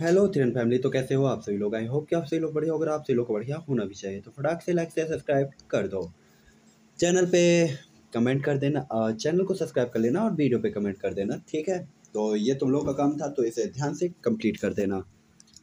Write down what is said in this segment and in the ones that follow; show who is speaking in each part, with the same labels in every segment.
Speaker 1: Hello तिरन family तो कैसे हो आप सभी लोग? आई होप कि आप सभी लोग बढ़िया अगर आप सभी लोग बढ़िया होना भी चाहिए तो फटाक से लाइक से सब्सक्राइब कर दो। चैनल पे कमेंट कर देना चैनल को सब्सक्राइब कर लेना और वीडियो पे कमेंट कर देना, ठीक है? तो ये तुम लोग का काम था तो इसे ध्यान से कंप्लीट कर देना।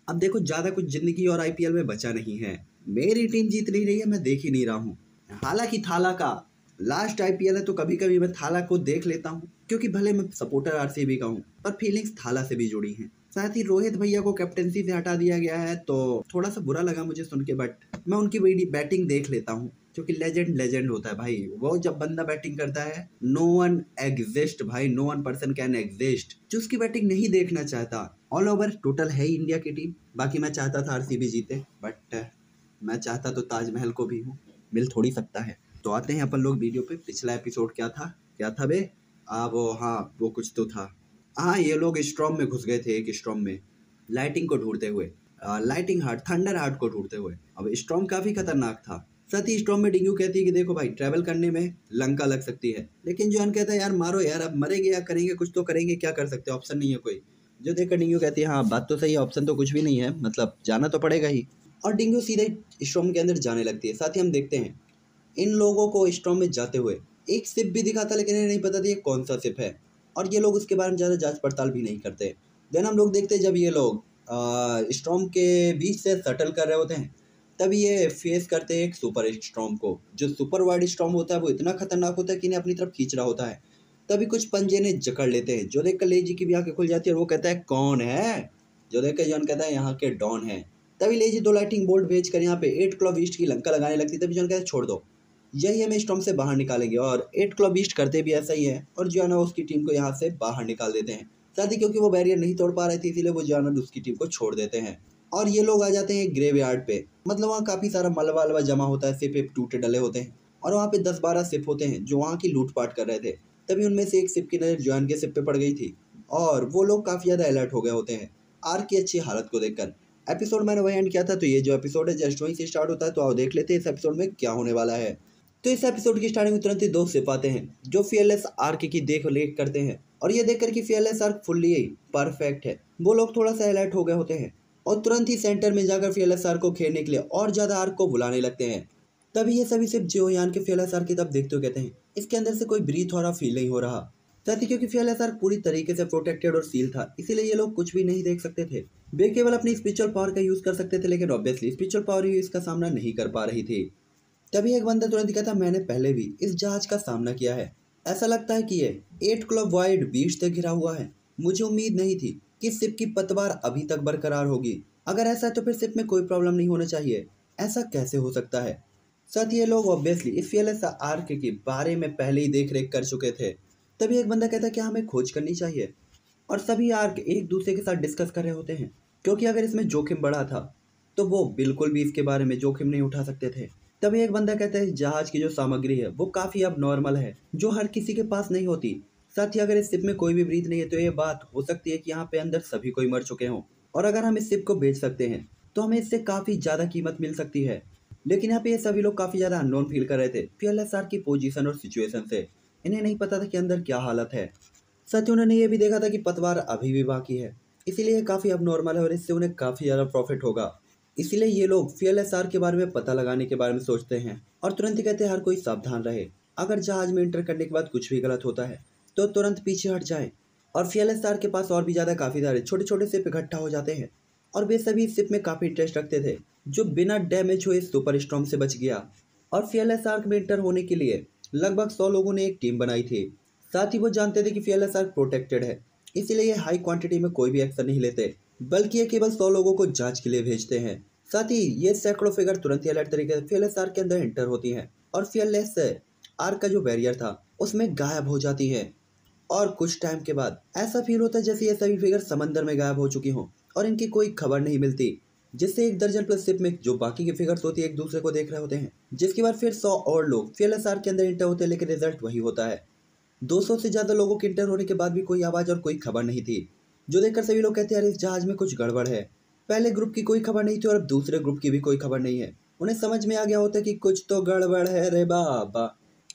Speaker 1: अब देखो, ज़्यादा कुछ ज़िंदगी और आईपीएल में बचा नहीं है। मेरी टीम जीत नहीं रही है, मैं देख ही नहीं रहा हूँ। हालाँकि थाला का लास्ट आईपीएल है तो कभी कभी मैं थाला को देख लेता हूँ, क्योंकि भले मैं सपोर्टर आरसीबी का हूँ, पर फीलिंग्स थाला से भी जुड़ी हैं। साथ ही रोहित भैया को कैप्टनसी से हटा दिया गया है तो थोड़ा सा बुरा लगा मुझे सुन के बट मैं उनकी बैटिंग देख लेता हूँ क्योंकि लेजेंड लेजेंड होता है भाई। वो जब बंदा बैटिंग करता है नो वन एग्जिस्ट भाई no one person can exist जो उसकी बैटिंग नहीं देखना चाहता ऑल ओवर टोटल है इंडिया की टीम बाकी मैं चाहता था आरसीबी जीते बट मैं चाहता तो ताजमहल को भी हूँ, मिल थोड़ी सकता है। तो आते हैं अपन लोग वीडियो पे, पिछला एपिसोड क्या था? क्या था बे? आ, वो हाँ वो कुछ तो था। हाँ ये लोग स्ट्रॉम में घुस गए थे, एक स्ट्रॉम में लाइटिंग को ढूंढते हुए। लाइटिंग हार्ट थंडर हार्ट को ढूंढते हुए। अब स्ट्रॉम काफ़ी खतरनाक था। साथ ही स्ट्रॉम में डिंगू कहती है कि देखो भाई ट्रैवल करने में लंका लग सकती है। लेकिन जॉन कहता है, यार, मारो यार, अब मरेंगे या करेंगे, कुछ तो करेंगे, क्या कर सकते ऑप्शन नहीं है कोई। जो देखकर डिंगू कहती है हाँ बात तो सही है ऑप्शन तो कुछ भी नहीं है मतलब जाना तो पड़ेगा ही। और डिंगू सीधे स्ट्रॉम के अंदर जाने लगती है। साथ ही हम देखते हैं, इन लोगों को स्ट्रॉम में जाते हुए, एक सिप भी दिखाता लेकिन इन्हें नहीं पता था ये कौन सा सिप है। और ये लोग उसके बारे में ज़्यादा जाँच पड़ताल भी नहीं करते। देन हम लोग देखते हैं जब ये लोग स्ट्रॉम के बीच से सटल कर रहे होते हैं तब ये फेस करते हैं एक सुपर स्ट्रॉम को। जो सुपर वाइड स्ट्रॉम होता है, वो इतना खतरनाक होता है कि इन्हें अपनी तरफ़ खींच रहा होता है। तभी कुछ पंजे ने जकड़ लेते हैं। जो देख कर लेजी की भी आँखें खुल जाती है और वो कहता है, कौन है? जो देख कर जॉन कहता है, यहाँ के डॉन है। तभी लेजी दो लाइटिंग बोल्ट भेज कर यहाँ पे एट क्लॉ ईस्ट की लंका लगाने लगती तभी जॉन कहता है, छोड़ दो। यही हमें स्टॉम से बाहर निकालेंगे और एट क्लब ईस्ट करते भी ऐसा ही है और जो है ना उसकी टीम को यहाँ से बाहर निकाल देते हैं। साथ ही क्योंकि वो बैरियर नहीं तोड़ पा रहे थे, इसीलिए वो जो उसकी टीम को छोड़ देते हैं। और ये लोग आ जाते हैं ग्रेव यार्ड पे। मतलब वहाँ काफ़ी सारा मलबा वलबा जमा होता है सिप टूटे डले होते हैं। और वहाँ पे दस बारह सिप होते हैं जो वहाँ की लूटपाट कर रहे थे। तभी उनमें से एक सिप की नज़र जॉन के सिप पे पड़ गई थी। और वो लोग काफ़ी ज़्यादा अलर्ट हो गए होते हैं आर की अच्छी हालत को देखकर। एपिसोड मैंने वही एंड किया था तो ये जो एपिसोड है जस्ट वहीं से स्टार्ट होता है तो आओ देख लेते हैं इस एपिसोड में क्या होने वाला है। तो इस एपिसोड की स्टार्टिंग में तुरंत ही दो सिप आते हैं, जो फीएलएस आर्क की देख रेख करते हैं। और ये देखकर कि फीएलएस आर्क फुल्ली परफेक्ट है। वो लोग थोड़ा सा अलर्ट हो गए होते हैं और तुरंत ही सेंटर में जाकर फीएलएस आर्क को खेलने के लिए और ज़्यादा आर्क को बुलाने लगते हैं। तभी ये सभी सिर्फ़ जियोयान के फीएलएस आर्क की तब देखते हुए कहते हैं, इसके अंदर से कोई ब्रीथ हो रहा फील नहीं हो रहा। ही क्योंकि फीएलएस आर्क पूरी तरीके से प्रोटेक्टेड और सील था, इसीलिए ये लोग कुछ भी नहीं देख सकते थे। वे केवल अपनी स्पिरिचुअल पावर का यूज़ कर सकते थे, लेकिन ऑब्वियसली स्पिरिचुअल पावर ही इसका सामना नहीं कर पा रही थी। तभी एक बंदा तुरंत कहता मैंने पहले भी इस जहाज़ का सामना किया है। ऐसा लगता है कि ये एट क्लब वाइड बीच से घिरा हुआ है। मुझे उम्मीद नहीं थी कि सिप की पतवार अभी तक बरकरार होगी। अगर ऐसा है तो फिर सिप में कोई प्रॉब्लम नहीं होना चाहिए। ऐसा कैसे हो सकता है? साथ ये लोग ऑब्वियसली इस फीएलएस आर्क के बारे में पहले ही देख रेख कर चुके थे। तभी एक बंदा कहता है क्या हमें खोज करनी चाहिए। और सभी आर्क एक दूसरे के साथ डिस्कस कर रहे होते हैं। क्योंकि अगर इसमें जोखिम बढ़ा था तो वो बिल्कुल भी इसके बारे में जोखिम नहीं उठा सकते थे। तभी एक बंदा कहता है, जहाज़ की जो सामग्री है, वो काफ़ी अब नॉर्मल है, जो हर किसी के पास नहीं होती। साथ ही अगर इस सिप में कोई भी ब्रीथ नहीं है तो ये बात हो सकती है कि यहाँ पे अंदर सभी कोई मर चुके हों। और अगर हम इस सिप को बेच सकते हैं तो हमें इससे काफ़ी ज़्यादा कीमत मिल सकती है। लेकिन यहाँ पे ये सभी लोग काफ़ी ज़्यादा अनलोन फील कर रहे थे पी की पोजीशन और सिचुएशन से। इन्हें नहीं पता था कि अंदर क्या हालत है। सच उन्होंने ये भी देखा था कि पतवार अभी भी बाकी है, इसीलिए काफ़ी अब नॉर्मल है और इससे उन्हें काफ़ी ज़्यादा प्रॉफिट होगा। इसीलिए ये लोग फीएलएसआर के बारे में पता लगाने के बारे में सोचते हैं और तुरंत ही कहते हैं, हर कोई सावधान रहे। अगर जहाज़ में इंटर करने के बाद कुछ भी गलत होता है तो तुरंत पीछे हट जाए। और फीएलएसआर के पास और भी ज़्यादा काफ़ी सारे छोटे छोटे सिप इकट्ठा हो जाते हैं। और वे सभी सिप में काफ़ी इंटरेस्ट रखते थे, जो बिना डैमेज हुए सुपर स्टॉम से बच गया। और फीएलएसआर में इंटर होने के लिए लगभग सौ लोगों ने एक टीम बनाई थी। साथ ही वो जानते थे कि फीएलएसआर प्रोटेक्टेड है। इसीलिए हाई क्वांटिटी में कोई भी एक्शन नहीं लेते, बल्कि ये केवल सौ लोगों को जाँच के लिए भेजते हैं। साथ ही ये सैकड़ों फिगर तुरंत ही अलर्ट तरीके से फीएलएस आर के अंदर एंटर होती हैं। और फीएलएस आर का जो बैरियर था, उसमें गायब हो जाती है। और कुछ टाइम के बाद ऐसा फील होता है जैसे ये सभी फिगर समंदर में गायब हो चुकी हों और इनकी कोई खबर नहीं मिलती, जिससे एक दर्जन प्लस सिप में जो बाकी की फिगर्स होती है, एक दूसरे को देख रहे होते हैं। जिसके बाद फिर सौ और लोग फीएलएस आर के अंदर इंटर होते हैं, लेकिन रिज़ल्ट वही होता है। 200 से ज़्यादा लोगों के इंटर होने के बाद भी कोई आवाज़ और कोई खबर नहीं थी, जो देखकर सभी लोग कहते हैं यार इस जहाज़ में कुछ गड़बड़ है। पहले ग्रुप की कोई खबर नहीं थी और अब दूसरे ग्रुप की भी कोई खबर नहीं है। उन्हें समझ में आ गया होता कि कुछ तो गड़बड़ है रे बाबा।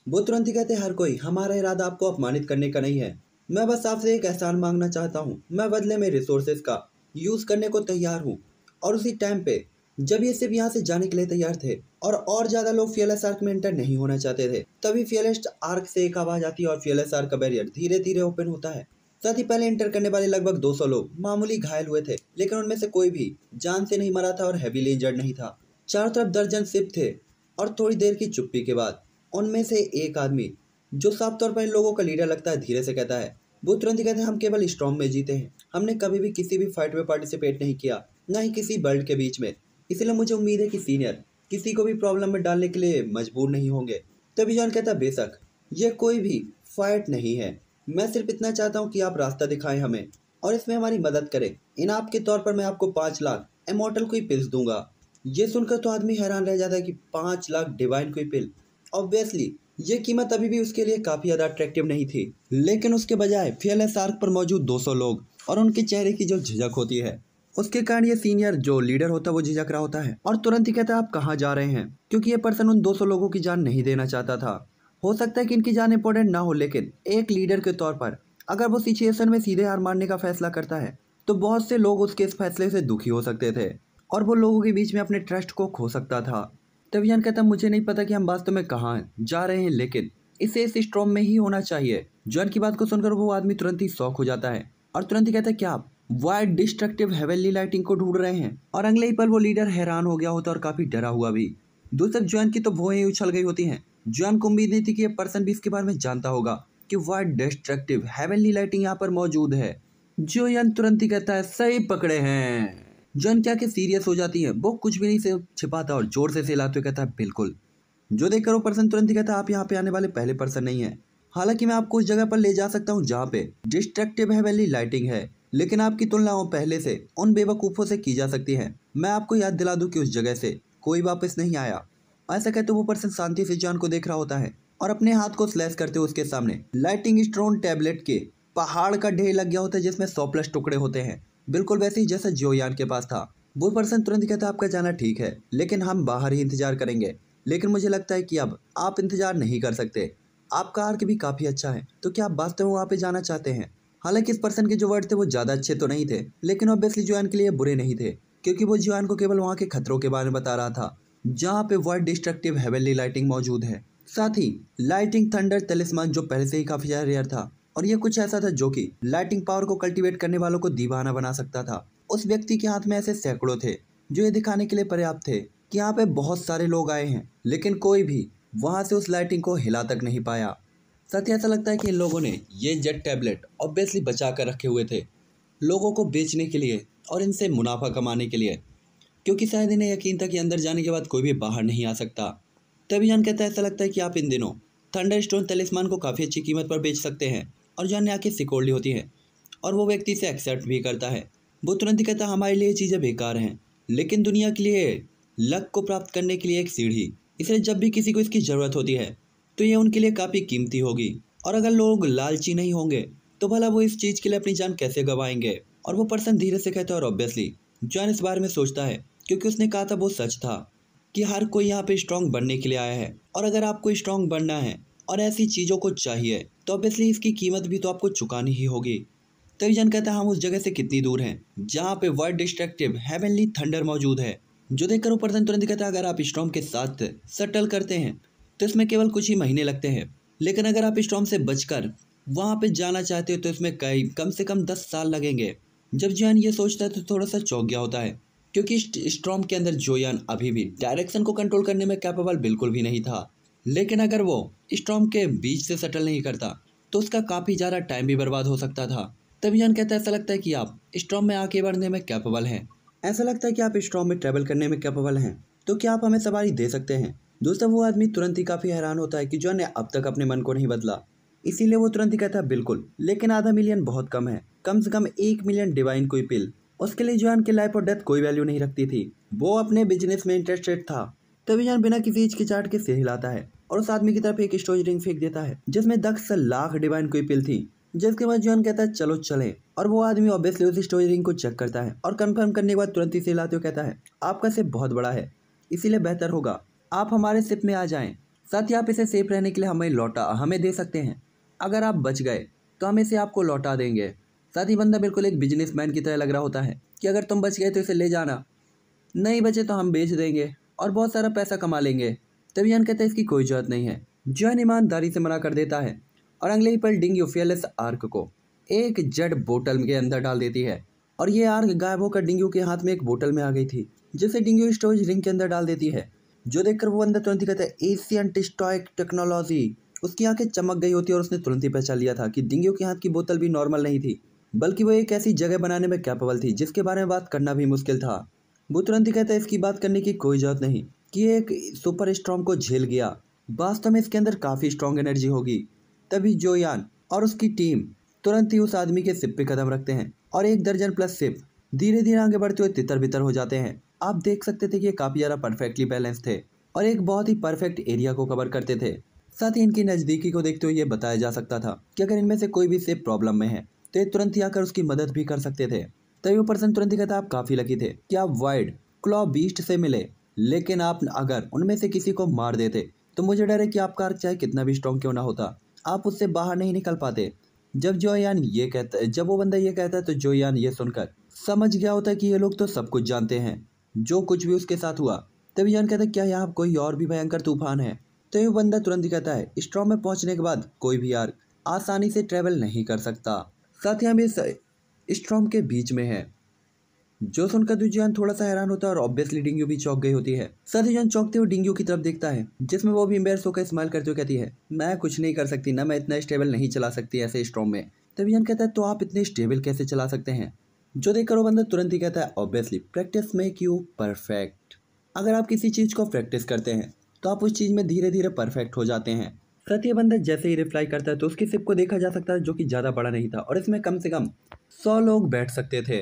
Speaker 1: वो तुरंत ही कहते हर कोई, हमारा इरादा आपको अपमानित करने का नहीं है। मैं बस आपसे एक एहसान मांगना चाहता हूँ। मैं बदले में रिसोर्सेज का यूज़ करने को तैयार हूँ। और उसी टाइम पे, जब ये सिर्फ़ यहाँ से जाने के लिए तैयार थे और और ज़्यादा लोग फियरलेस आर्क में एंटर नहीं होना चाहते थे, तभी फियरलेस आर्क से एक आवाज़ आती है और फियरलेस आर्क का बैरियर धीरे धीरे ओपन होता है। साथ ही पहले इंटर करने वाले लगभग 200 लोग मामूली घायल हुए थे, लेकिन उनमें से कोई भी जान से नहीं मरा था और हैवीली इंजर्ड नहीं था। चारों तरफ़ दर्जन सिप थे और थोड़ी देर की चुप्पी के बाद उनमें से एक आदमी, जो साफ़ तौर पर इन लोगों का लीडर लगता है, धीरे से कहता है, वो तुरंत ही कहते हैं, हम केवल स्ट्रॉन्ग में जीते हैं। हमने कभी भी किसी भी फाइट में पार्टिसिपेट नहीं किया, न ही किसी बर्ल्ड के बीच में। इसलिए मुझे उम्मीद है कि सीनियर किसी को भी प्रॉब्लम में डालने के लिए मजबूर नहीं होंगे। तभी जान कहता बेशक ये कोई भी फाइट नहीं है। मैं सिर्फ़ इतना चाहता हूँ कि आप रास्ता दिखाएँ हमें और इसमें हमारी मदद करें। इनाम के तौर पर मैं आपको पाँच लाख एमोटल कोई पिल्स दूँगा। ये सुनकर तो आदमी हैरान रह जाता है कि पाँच लाख डिवाइन कोई पिल ऑब्वियसली ये कीमत अभी भी उसके लिए काफ़ी ज़्यादा अट्रैक्टिव नहीं थी। लेकिन उसके बजाय फियरलेस आर्क पर मौजूद 200 लोग और उनके चेहरे की जो झिझक होती है, उसके कारण ये सीनियर जो लीडर होता है, वो झिझक रहा होता है। और तुरंत ही कहता है, आप कहाँ जा रहे हैं? क्योंकि ये पर्सन उन 200 लोगों की जान नहीं देना चाहता था। हो सकता है कि इनकी जान इंपॉर्टेंट ना हो, लेकिन एक लीडर के तौर पर अगर वो सिचुएशन में सीधे हार मारने का फैसला करता है तो बहुत से लोग उसके इस फैसले से दुखी हो सकते थे और वो लोगों के बीच में अपने ट्रस्ट को खो सकता था। तभी जान कहता, मुझे नहीं पता कि हम वास्तव में कहाँ जा रहे हैं, लेकिन इसे इस स्ट्रॉम में ही होना चाहिए। जॉन की बात को सुनकर वो आदमी तुरंत ही शौक हो जाता है और तुरंत ही कहता है, क्या आप वाइट डिस्ट्रक्टिव हेवेली लाइटिंग को ढूंढ रहे हैं? और अगले ही पल वो लीडर हैरान हो गया होता और काफ़ी डरा हुआ भी। दूसरे जॉन की तो ही उछल गई होती हैं। जॉन को उम्मीद नहीं थी कि ये पर्सन भी इसके बारे में जानता होगा कि वाइट डिस्ट्रक्टिव हेवेली लाइटिंग यहाँ पर मौजूद है। जो यन तुरंत ही कहता है, सही पकड़े हैं। जॉन क्या के सीरियस हो जाती है। वो कुछ भी नहीं से छिपाता और ज़ोर से सिलाते हुए कहता है, बिल्कुल। जो देखकर वो पर्सन तुरंत ही कहता है, आप यहाँ पे आने वाले पहले पर्सन नहीं है। हालाँकि मैं आपको उस जगह पर ले जा सकता हूँ जहाँ पे डिस्ट्रक्टिव हेवेली लाइटिंग है, लेकिन आपकी तुलना पहले से, उन बेवकूफ़ों से की जा सकती है। मैं आपको याद दिला दूँ कि उस जगह से कोई वापस नहीं आया। ऐसा कहते वो पर्सन शांति से जॉन को देख रहा होता है और अपने हाथ को स्लैश करते हुए उसके सामने। लाइटिंग स्ट्रोन टैबलेट के पहाड़ का ढेर लग गया होता है जिसमें सौ प्लस टुकड़े होते हैं। बिल्कुल वैसे ही जैसा जियोयान के पास था। वो पर्सन तुरंत कहता आपका जाना ठीक है, लेकिन हम बाहर ही इंतज़ार करेंगे। लेकिन मुझे लगता है कि अब आप इंतज़ार नहीं कर सकते। आपका आर्क भी काफ़ी अच्छा है तो क्या आप वास्तव में वहाँ पे जाना चाहते हैं? हालाँकि इस पर्सन के जो वर्ड थे वो ज़्यादा अच्छे तो नहीं थे, लेकिन ऑब्वियसली जुआन के लिए बुरे नहीं थे, क्योंकि वो जुआन को केवल वहाँ के खतरों के बारे में बता रहा था। जहाँ पे वर्ड डिस्ट्रक्टिव हेवेली लाइटिंग मौजूद है। साथ ही लाइटिंग थंडर तेलिस्मान जो पहले से ही काफ़ी ज़्यादा रेयर था, और ये कुछ ऐसा था जो कि लाइटिंग पावर को कल्टीवेट करने वालों को दीवाना बना सकता था। उस व्यक्ति के हाथ में ऐसे सैकड़ों थे, जो ये दिखाने के लिए पर्याप्त थे कि यहाँ पे बहुत सारे लोग आए हैं, लेकिन कोई भी वहाँ से उस लाइटिंग को हिला तक नहीं पाया। साथ ही ऐसा लगता है कि इन लोगों ने ये जेट टैबलेट ऑब्वियसली बचा कर रखे हुए थे, लोगों को बेचने के लिए और इनसे मुनाफा कमाने के लिए। क्योंकि शायद इन्हें यकीन था कि अंदर जाने के बाद कोई भी बाहर नहीं आ सकता। तभी जान कहता है, ऐसा लगता है कि आप इन दिनों थंडर स्टोन तलिस्मान को काफ़ी अच्छी कीमत पर बेच सकते हैं और जान ने आके सिकोड़ ली होती है और वो व्यक्ति इसे एक्सेप्ट भी करता है। वो तुरंत ही कहता हमारे लिए चीज़ें बेकार हैं, लेकिन दुनिया के लिए लक को प्राप्त करने के लिए एक सीढ़ी, इसलिए जब भी किसी को इसकी ज़रूरत होती है तो ये उनके लिए काफ़ी कीमती होगी। और अगर लोग लालची नहीं होंगे तो भला वो इस चीज़ के लिए अपनी जान कैसे गवाएँगे? और वो पर्सन धीरे से कहता है, और ऑब्वियसली जॉन इस बारे में सोचता है क्योंकि उसने कहा था वो सच था कि हर कोई यहाँ पे स्ट्रांग बनने के लिए आया है। और अगर आपको स्ट्रांग बनना है और ऐसी चीज़ों को चाहिए तो ऑब्वियसली इसकी कीमत भी तो आपको चुकानी ही होगी। तभी जन कहता है, हम उस जगह से कितनी दूर हैं, जहाँ पे वर्ड डिस्ट्रक्टिव हेवनली थंडर मौजूद है। जो देखकर ऊपर तुरंत कहता है, अगर आप स्ट्रॉम के साथ सटल करते हैं तो इसमें केवल कुछ ही महीने लगते हैं। लेकिन अगर आप स्ट्रॉम से बचकर वहाँ पे जाना चाहते हो तो इसमें कई, कम से कम दस साल लगेंगे। जब जोयान ये सोचता है तो थोड़ा सा चौक गया होता है। क्योंकि स्ट्रॉम के अंदर जोयान अभी भी डायरेक्शन को कंट्रोल करने में कैपेबल बिल्कुल भी नहीं था। लेकिन अगर वो स्ट्रॉम के बीच से सेटल नहीं करता तो उसका काफ़ी ज़्यादा टाइम भी बर्बाद हो सकता था। तभी जान कहता है, ऐसा लगता है कि आप स्ट्रॉम में आगे बढ़ने में कैपेबल हैं। ऐसा लगता है कि आप स्ट्रॉम में ट्रैवल करने में कैपेबल हैं। तो क्या आप हमें सवारी दे सकते हैं? दोस्तों, वो आदमी तुरंत ही काफ़ी हैरान होता है कि जो ने अब तक अपने मन को नहीं बदला। इसीलिए वो तुरंत ही कहता है, बिल्कुल। लेकिन आधा मिलियन बहुत कम है। कम से कम एक मिलियन डिवाइन कोई पिल उसके लिए जॉन की लाइफ और डेथ कोई वैल्यू नहीं रखती थी। वो अपने बिज़नेस में इंटरेस्टेड था। तभी जॉन बिना किसी हिचकिचाहट के सिर हिलाता है और उस आदमी की तरफ़ एक स्टोरेज रिंग फेंक देता है, जिसमें दस लाख डिवाइन कोई पिल थी, जिसके बाद जॉन कहता है, चलो चले। और वो आदमी ऑब्वियसली उस स्टोरेज रिंग को चेक करता है और कंफर्म करने के बाद तुरंत ही हिलाते हुए कहता है, आपका सिप बहुत बड़ा है, इसीलिए बेहतर होगा। आप हमारे सिप में आ जाएँ। साथ ही आप इसे सेफ़ रहने के लिए हमें लौटा, हमें दे सकते हैं। अगर आप बच गए तो हम इसे आपको लौटा देंगे। साथ ही बंदा बिल्कुल एक बिजनेसमैन की तरह लग रहा होता है कि अगर तुम बच गए तो इसे ले जाना। नहीं बचे तो हम बेच देंगे और बहुत सारा पैसा कमा लेंगे। तभी जान कहता है, इसकी कोई ज़रूरत नहीं है। जॉन ईमानदारी से मना कर देता है और अगले ही पल डिंगी फियरलेस आर्क को एक जड बोतल के अंदर डाल देती है। और ये आर्क गायब होकर डिंग्यू के हाथ में एक बोतल में आ गई थी, जिसे डिंग्यू स्टोरेज रिंग के अंदर डाल देती है, जो देखकर वो अंदर तुरंत ही कहता है, एशियन टिस्टॉइक टेक्नोलॉजी। उसकी आँखें चमक गई होती है और उसने तुरंत ही पहचान लिया था कि डिंग्यू के हाथ की बोतल भी नॉर्मल नहीं थी। बल्कि वो एक ऐसी जगह बनाने में कैपेबल थी, जिसके बारे में बात करना भी मुश्किल था। वो तुरंत ही कहता है, इसकी बात करने की कोई ज़रूरत नहीं। कि एक सुपर स्ट्रॉन्ग को झेल गया। वास्तव में इसके अंदर काफ़ी स्ट्रॉन्ग एनर्जी होगी। तभी जोयान और उसकी टीम तुरंत ही उस आदमी के सिप पे कदम रखते हैं और एक दर्जन प्लस सिप धीरे धीरे आगे बढ़ते हुए तितर बितर हो जाते हैं। आप देख सकते थे कि ये काफ़ी ज़्यादा परफेक्टली बैलेंस थे और एक बहुत ही परफेक्ट एरिया को कवर करते थे। साथ ही इनकी नज़दीकी को देखते हुए ये बताया जा सकता था कि अगर इनमें से कोई भी सिप प्रॉब्लम में है तो ये तुरंत ही आकर उसकी मदद भी कर सकते थे। तभी वो पर्सन तुरंत ही कहता, आप काफ़ी लकी थे। कि आप वाइड क्लॉ बीस्ट से मिले? लेकिन आप अगर उनमें से किसी को मार देते तो मुझे डर है कि आपका अर्थ चाहे कितना भी स्ट्रॉन्ग क्यों ना होता। आप उससे बाहर नहीं निकल पाते। जब जोयान ये कहता, जब वो बंदा ये कहता है तो जोयान ये सुनकर, समझ गया होता है कि ये लोग तो सब कुछ जानते हैं। जो कुछ भी उसके साथ हुआ। तभी जान कहता है क्या यहाँ कोई और भी भयंकर तूफ़ान है? तो ये बंदा तुरंत ही कहता है स्ट्रॉम में पहुँचने के बाद कोई भी यार आसानी से ट्रेवल नहीं कर सकता। साथ ही हम इस स्ट्रॉम के बीच में है। जो सुनकर दुजियान थोड़ा सा हैरान होता है और ऑब्वियसली डिंग्यू भी चौक गई होती है। साथ ही जान चौंकते हुए डिंग्यू की तरफ़ देखता है, जिसमें वो भी एम्बेरस होकर स्माइल करते हुए कहती है, मैं कुछ नहीं कर सकती, ना मैं इतना स्टेबल नहीं चला सकती ऐसे स्ट्रॉम में। तभी जान कहता है तो आप इतने स्टेबल कैसे चला सकते हैं? जो देखकर वो बंदा तुरंत ही कहता है obviously practice make you perfect अगर आप किसी चीज़ को प्रैक्टिस करते हैं तो आप उस चीज़ में धीरे धीरे परफेक्ट हो जाते हैं। सत्य बंदा जैसे ही रिप्लाई करता है तो उसकी सिप को देखा जा सकता है, जो कि ज़्यादा बड़ा नहीं था। और इसमें कम से कम सौ लोग बैठ सकते थे।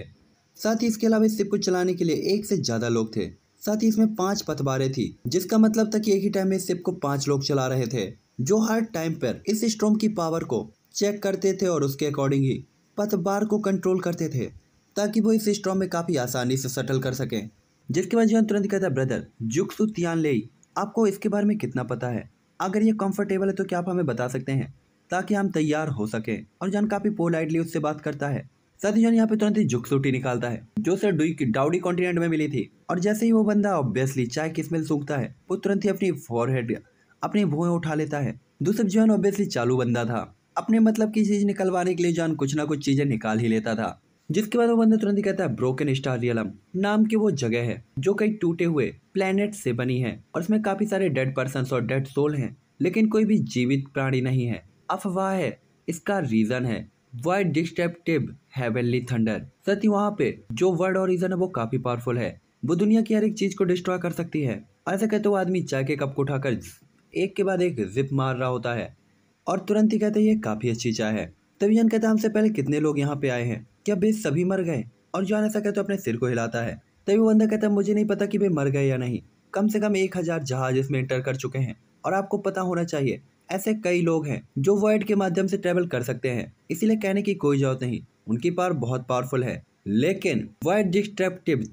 Speaker 1: साथ ही इसके अलावा इस सिप को चलाने के लिए एक से ज़्यादा लोग थे। साथ ही इसमें पाँच पतवारें थी, जिसका मतलब था कि एक ही टाइम में इस सिप को पाँच लोग चला रहे थे, जो हर टाइम पर इस स्ट्रोम की पावर को चेक करते थे और उसके अकॉर्डिंग ही पतवार को कंट्रोल करते थे, ताकि वो इस स्ट्रोम में काफ़ी आसानी से सेटल कर सकें। जिसके बाद जीवन तुरंत कहता है ब्रदर जुक्सु तियान ले आपको इसके बारे में कितना पता है? अगर ये कंफर्टेबल है तो क्या आप हमें बता सकते हैं? ताकि हम तैयार हो सकें और जान काफ़ी पोलाइटली उससे बात करता है। साथ ही जान यहाँ पे तुरंत ही जुक्सूटी निकालता है, जो सर डुई की डाउडी कॉन्टिनेंट में मिली थी। और जैसे ही वो बंदा ऑब्वियसली चाय की स्मेल सूखता है, वो तुरंत ही अपनी फॉरहेड अपनी भुएँ उठा लेता है। दूसरा जॉन ऑब्वियसली चालू बंदा था। अपने मतलब की चीज़ निकलवाने के लिए जॉन कुछ ना कुछ चीज़ें निकाल ही लेता था। जिसके बाद वो बंदा तुरंत ही कहता है ब्रोकन स्टार रियलम नाम की वो जगह है, जो कई टूटे हुए प्लेनेट से बनी है, और इसमें काफ़ी सारे डेड पर्सन और डेड सोल हैं, लेकिन कोई भी जीवित प्राणी नहीं है। अफवाह है, इसका रीज़न है। वाइट डिस्ट्रप्टिव हेवनली थंडर सती वहाँ पे जो वर्ड और रीजन है, वो काफ़ी पावरफुल है। वो दुनिया की हर एक चीज़ को डिस्ट्रॉय कर सकती है। ऐसा कहते वो आदमी चाय के कप को उठाकर एक के बाद एक जिप मार रहा होता है, और तुरंत ही कहते ये काफ़ी अच्छी चाय है। तभी जान कहता हमसे पहले कितने लोग यहाँ पे आए हैं? क्या बे सभी मर गए? और जान ऐसा कहते अपने सिर को हिलाता है। तभी बंदा कहता है, मुझे नहीं पता कि वे मर गए या नहीं। कम से कम एक हज़ार जहाज़ इसमें इंटर कर चुके हैं, और आपको पता होना चाहिए, ऐसे कई लोग हैं, जो वर्ल्ड के माध्यम से ट्रेवल कर सकते हैं। इसीलिए कहने की कोई ज़रूरत नहीं। उनकी पावर बहुत पावरफुल है। लेकिन वाइट डिस्ट्रप्टिव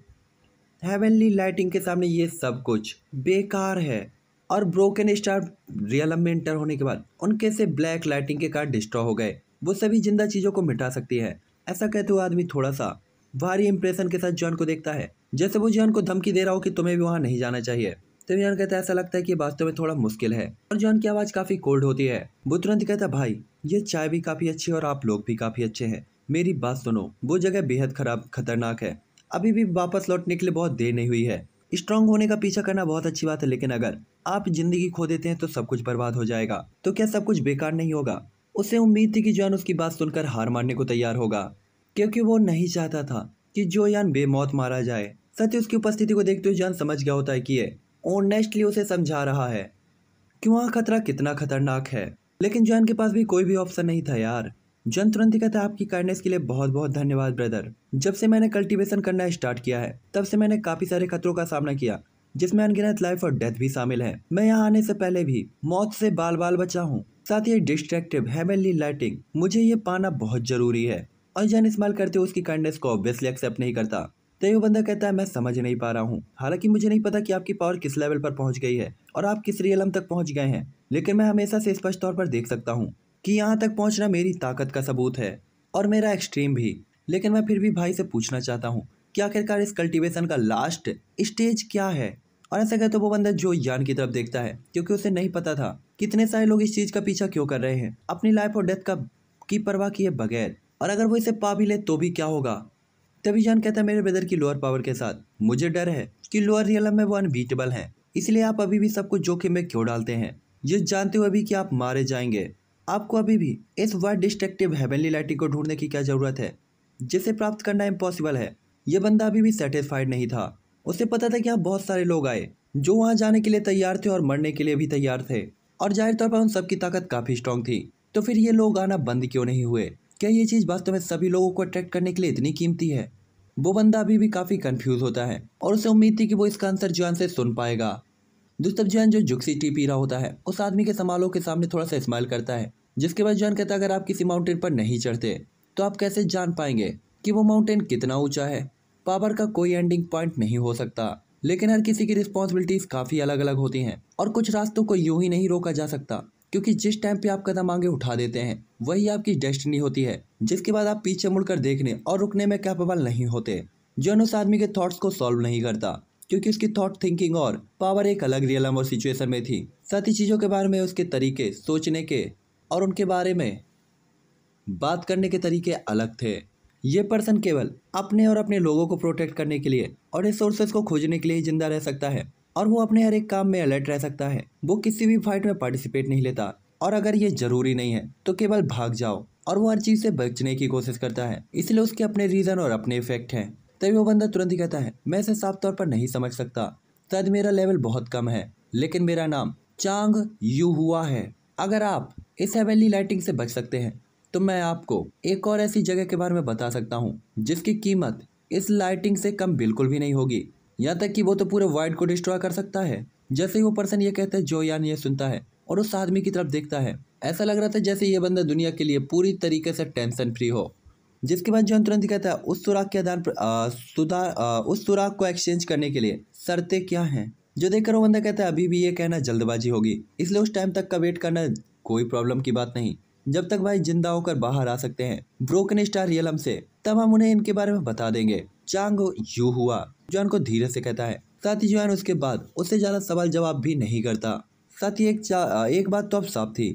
Speaker 1: हेवनली लाइटिंग के सामने ये सब कुछ बेकार है। और ब्रोकन स्टार रियल में इंटर होने के बाद, उनके से ब्लैक लाइटिंग के कार्ड डिस्ट्रॉ हो गए। वो सभी ज़िंदा चीज़ों को मिटा सकती है। ऐसा कहते हुए आदमी थोड़ा सा भारी इंप्रेशन के साथ जॉन को देखता है। जैसे वो जॉन को धमकी दे रहा हो कि तुम्हें भी वहाँ नहीं जाना चाहिए। तो जॉन कहता है, ऐसा लगता है कि वास्तव में थोड़ा मुश्किल है। और जॉन की आवाज़ काफ़ी कोल्ड होती है। वो तुरंत कहता है, भाई, ये चाय भी काफ़ी अच्छी है और आप लोग भी काफ़ी अच्छे हैं। मेरी बात सुनो, वो जगह बेहद खराब, खतरनाक है। अभी भी वापस लौटने के लिए बहुत देर नहीं हुई है। स्ट्रांग होने का पीछा करना बहुत अच्छी बात है, लेकिन अगर आप ज़िंदगी खो देते हैं तो सब कुछ बर्बाद हो जाएगा। तो क्या सब कुछ बेकार नहीं होगा? उसे उम्मीद थी कि जॉन उसकी बात सुनकर हार मारने को तैयार होगा, क्योंकि वो नहीं चाहता था कि जो यान बेमौत मारा जाए। सत्य उसकी उपस्थिति को देखते हुए जान समझ गया होता है कि ये ऑनेस्टली उसे समझा रहा है कि वहाँ खतरा कितना खतरनाक है। लेकिन जॉन के पास भी कोई भी ऑप्शन नहीं था यार। जन तुरंत ही कहता है आपकी काइंडनेस के लिए बहुत बहुत धन्यवाद ब्रदर जब से मैंने कल्टीवेशन करना स्टार्ट किया है, तब से मैंने काफ़ी सारे खतरों का सामना किया, जिसमें अनगिनत लाइफ और डेथ भी शामिल है। मैं यहाँ आने से पहले भी मौत से बाल बाल बचा हूँ। साथ ही डिस्ट्रैक्टिव हेवनली लाइटिंग मुझे ये पाना बहुत ज़रूरी है। और जन इस्तेमाल करते हुए उसकी काइंडनेस को ऑब्वियसली एक्सेप्ट नहीं करता। तो वो बंदा कहता है, मैं समझ नहीं पा रहा हूँ। हालाँकि मुझे नहीं पता कि आपकी पावर किस लेवल पर पहुँच गई है और आप किस रियलम तक पहुँच गए हैं। लेकिन मैं हमेशा से स्पष्ट तौर पर देख सकता हूँ कि यहाँ तक पहुँचना मेरी ताकत का सबूत है और मेरा एक्सट्रीम भी। लेकिन मैं फिर भी भाई से पूछना चाहता हूँ, कि आखिरकार इस कल्टीवेशन का लास्ट स्टेज क्या है? और ऐसा कहते तो वो बंदा जो यान की तरफ़ देखता है, क्योंकि उसे नहीं पता था कितने सारे लोग इस चीज़ का पीछा क्यों कर रहे हैं। अपनी लाइफ और डेथ का की परवाह किए बगैर। और अगर वो इसे पा भी ले तो भी क्या होगा? तभी जान कहता है, मेरे ब्रदर की लोअर पावर के साथ। मुझे डर है कि लोअर रियल में वो अनबीटेबल है। इसलिए आप अभी भी सब कुछ जोखिम में क्यों डालते हैं? ये जानते हुए भी कि आप मारे जाएँगे। आपको अभी भी इस वाइट डिस्ट्रक्टिव हेवनली लाइटिंग को ढूँढने की क्या ज़रूरत है, जिसे प्राप्त करना इम्पॉसिबल है। ये बंदा अभी भी सेटिस्फाइड नहीं था। उसे पता था कि यहाँ बहुत सारे लोग आए, जो वहाँ जाने के लिए तैयार थे और मरने के लिए भी तैयार थे। और ज़ाहिर तौर पर उन सबकी ताकत काफ़ी स्ट्रांग थी। तो फिर ये लोग आना बंद क्यों नहीं हुए? क्या ये चीज़ वास्तव में सभी लोगों को अट्रैक्ट करने के लिए इतनी कीमती है? वो बंदा अभी भी काफ़ी कंफ्यूज होता है, और उसे उम्मीद थी कि वो इसका आंसर जान से सुन पाएगा। दोस्तब जान जो जुक्सी टी पी रहा होता है, उस आदमी के समालों के सामने थोड़ा सा स्माइल करता है, जिसके बाद जान कहता है, अगर आप किसी माउंटेन पर नहीं चढ़ते तो आप कैसे जान पाएँगे कि वो माउंटेन कितना ऊँचा है? पावर का कोई एंडिंग पॉइंट नहीं हो सकता। लेकिन हर किसी की रिस्पॉन्सिबिलिटीज काफ़ी अलग अलग होती हैं, और कुछ रास्तों को यूँ ही नहीं रोका जा सकता, क्योंकि जिस टाइम पे आप कदम आगे उठा देते हैं, वही आपकी डेस्टिनी होती है, जिसके बाद आप पीछे मुड़कर देखने और रुकने में कैपेबल नहीं होते, जो उस आदमी के थॉट्स को सॉल्व नहीं करता, क्योंकि उसकी थॉट थिंकिंग और पावर एक अलग रियलम और सिचुएशन में थी। साथ ही चीज़ों के बारे में, उसके तरीके, सोचने के और उनके बारे में बात करने के तरीके अलग थे। ये पर्सन केवल अपने और अपने लोगों को प्रोटेक्ट करने के लिए और रिसोर्सेज को खोजने के लिए ज़िंदा रह सकता है और वो अपने हर एक काम में अलर्ट रह सकता है। वो किसी भी फाइट में पार्टिसिपेट नहीं लेता और अगर ये ज़रूरी नहीं है तो केवल भाग जाओ और वो हर चीज़ से बचने की कोशिश करता है। इसलिए उसके अपने रीज़न और अपने इफ़ेक्ट हैं। तभी वो बंदा तुरंत ही कहता है, मैं इसे साफ़ तौर पर नहीं समझ सकता। शायद मेरा लेवल बहुत कम है, लेकिन मेरा नाम चांग यू हुआ है। अगर आप इस हेवनली लाइटिंग से बच सकते हैं तो मैं आपको एक और ऐसी जगह के बारे में बता सकता हूँ, जिसकी कीमत इस लाइटिंग से कम बिल्कुल भी नहीं होगी। यहाँ तक कि वो तो पूरे वाइड को डिस्ट्रॉय कर सकता है। जैसे ही वो पर्सन ये कहता है, जो यान ये सुनता है और उस आदमी की तरफ़ देखता है। ऐसा लग रहा था जैसे ये बंदा दुनिया के लिए पूरी तरीके से टेंशन फ्री हो। जिसके बाद जॉन तुरंत कहता है, उस सुराग के आधार पर सुधार उस सुराग को एक्सचेंज करने के लिए शर्तें क्या हैं? जो देखकर वो बंदा कहता है, अभी भी ये कहना जल्दबाजी होगी, इसलिए उस टाइम तक का वेट करना कोई प्रॉब्लम की बात नहीं। जब तक भाई ज़िंदा होकर बाहर आ सकते हैं ब्रोकन स्टार रियलम से, तब हम उन्हें इनके बारे में बता देंगे। चांग यू हुआ जॉन को धीरे से कहता है। साथ ही जॉन उसके बाद उससे ज़्यादा सवाल जवाब भी नहीं करता। साथ ही एक एक बात तो अब साफ़ थी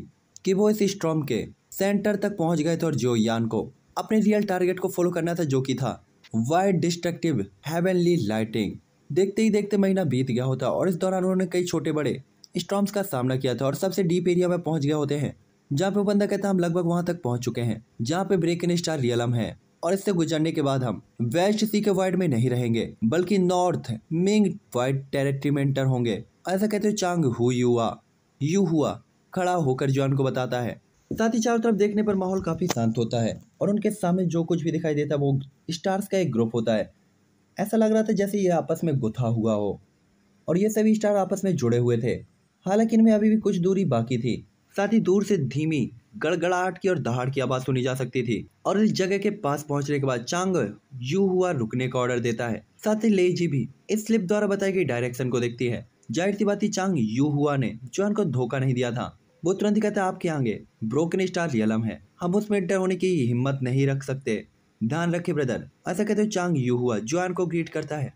Speaker 1: कि वो इस स्ट्रॉम के सेंटर तक पहुँच गए थे और जो यान को, अपने रियल टारगेट को फॉलो करना था जो कि था। वाइड डिस्ट्रक्टिव हेवनली लाइटिंग देखते ही देखते महीना बीत गया होता और इस दौरान उन्होंने कई छोटे बड़े स्टॉम्स का सामना किया था और सबसे डीप एरिया में पहुँच गए होते हैं। जहाँ पे बंदा कहता है, हम लगभग वहाँ तक पहुँच चुके हैं, जहाँ पे ब्रेक इन स्टार रियलम है। और इससे गुजरने के बाद हम वेस्ट सी के वाइड में नहीं रहेंगे, बल्कि नॉर्थ मिंग वाइड टेरेटरी में एंटर होंगे। ऐसा कहते चांग हु युआ यू हुआ खड़ा होकर जॉन को बताता है। साथ ही चारों तरफ़ देखने पर माहौल काफ़ी शांत होता है, और उनके सामने जो कुछ भी दिखाई देता है, वो स्टार्स का एक ग्रुप होता है। ऐसा लग रहा था जैसे ये आपस में गुथा हुआ हो। और ये सभी स्टार आपस में जुड़े हुए थे। हालाँकि इनमें अभी भी कुछ दूरी बाकी थी। साथ ही दूर से धीमी, गड़गड़ाहट की और दहाड़ की आवाज़ सुनी जा सकती थी। और इस जगह के पास पहुँचने के बाद चांग यू हुआ रुकने का ऑर्डर देता है। साथ ही लेजी भी इस स्लिप द्वारा बताई गई डायरेक्शन को देखती है। ज़ाहिर सी बात चांग यू हुआ ने जॉन को धोखा नहीं दिया था। वो तुरंत ही कहता आपके आगे ब्रोकन स्टार रियलम है। हम उसमें इंटर होने की हिम्मत नहीं रख सकते। ध्यान रखे ब्रदर, ऐसा कहते हो चांग यू हुआ। जोयान को ग्रीट करता है।